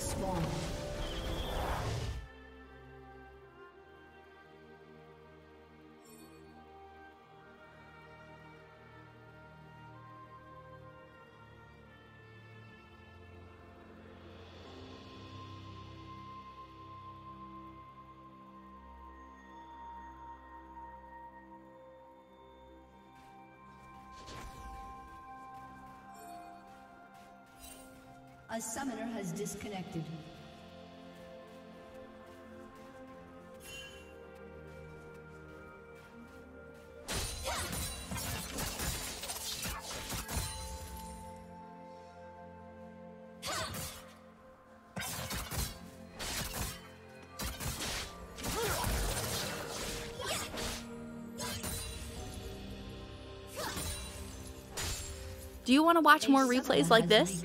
Have spawned. A summoner has disconnected. Do you want to watch more replays like this?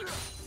Yeah.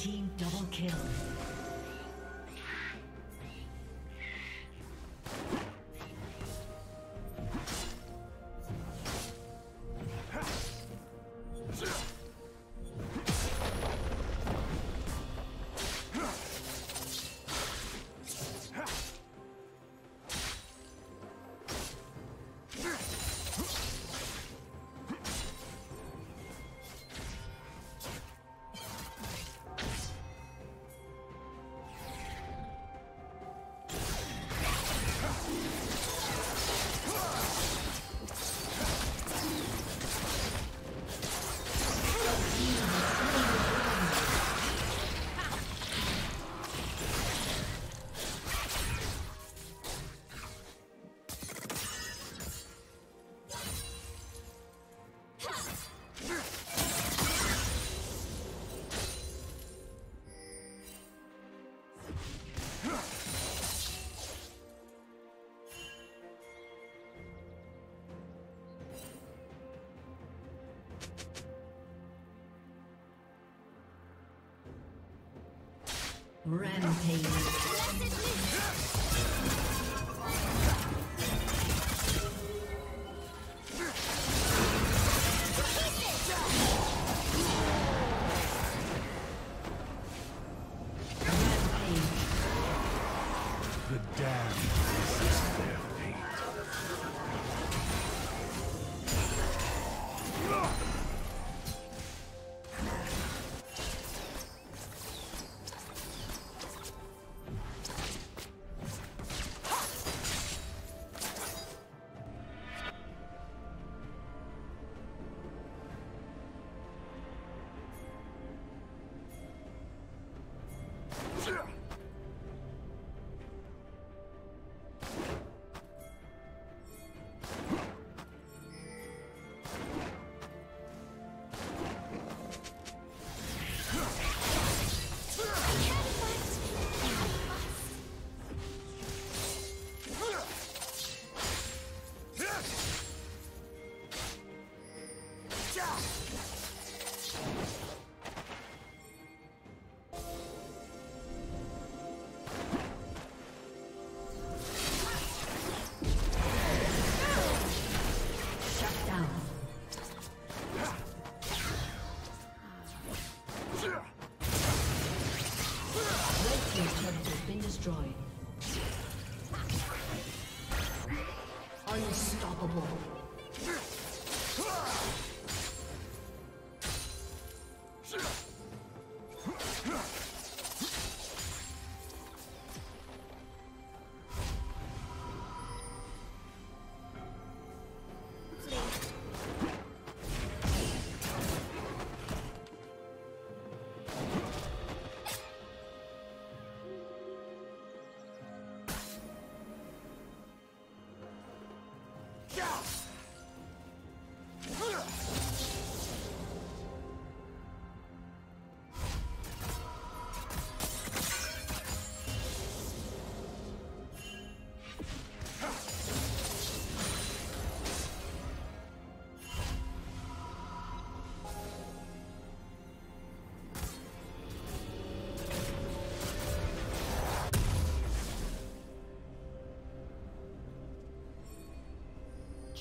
Team double kill. Rampage.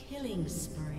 Killing spree.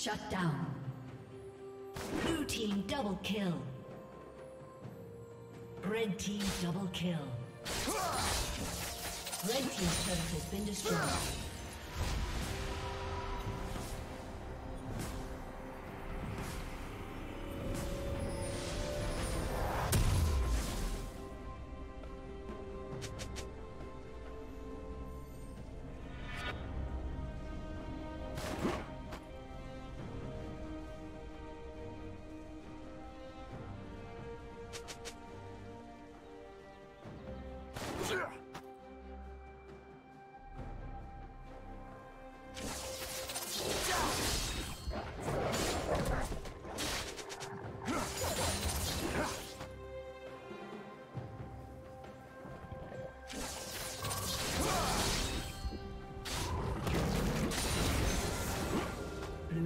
Shut down. Blue team double kill. Red team double kill. Red team's turret has been destroyed.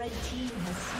Red team has slain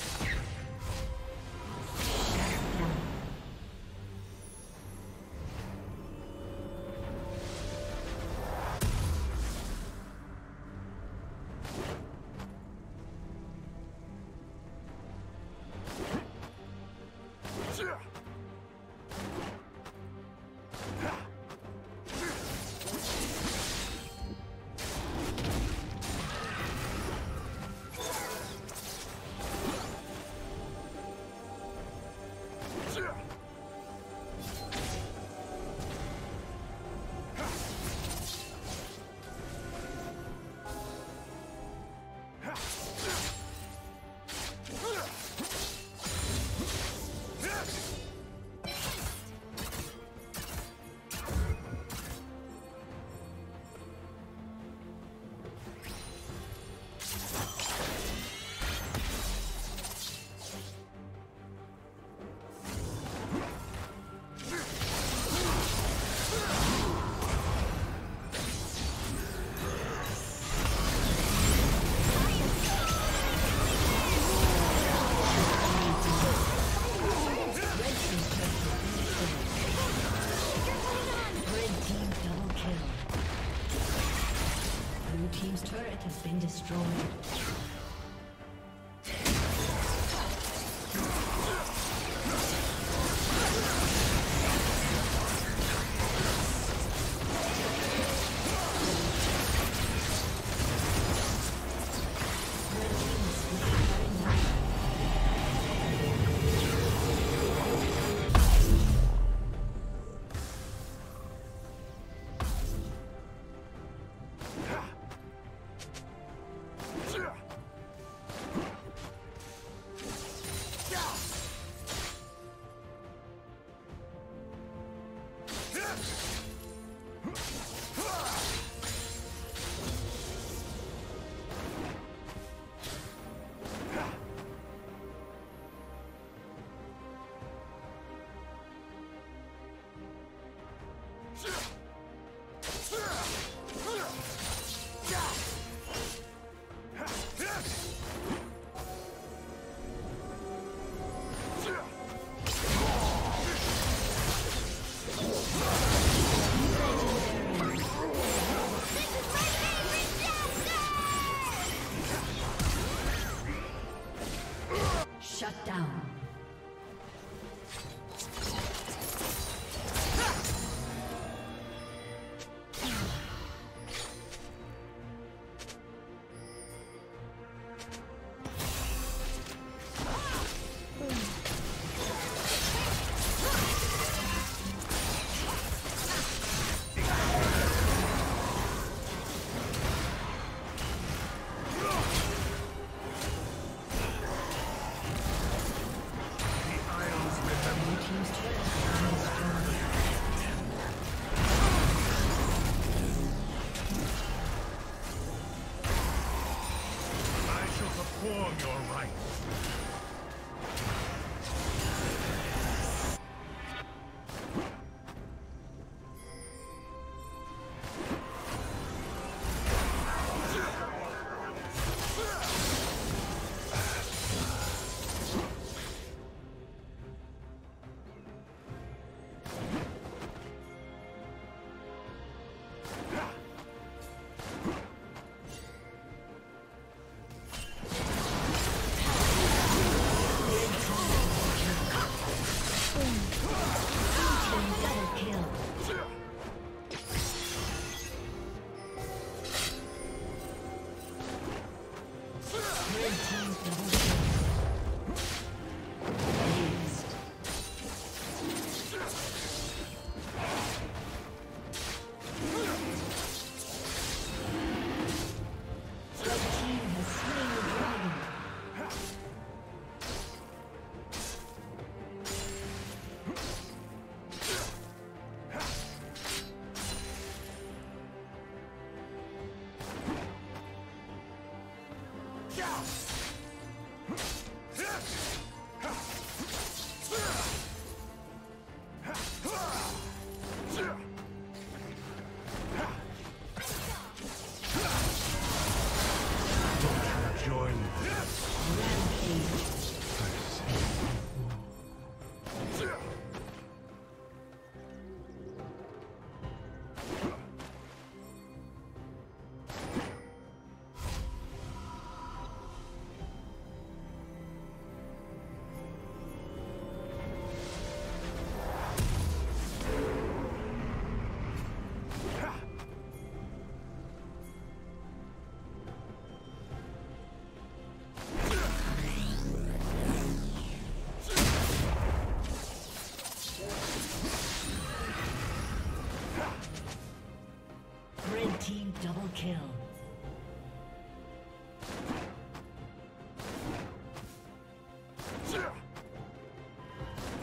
kill.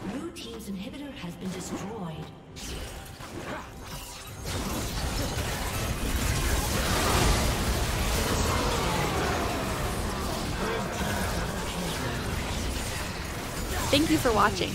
Blue Team's inhibitor has been destroyed. Thank you for watching.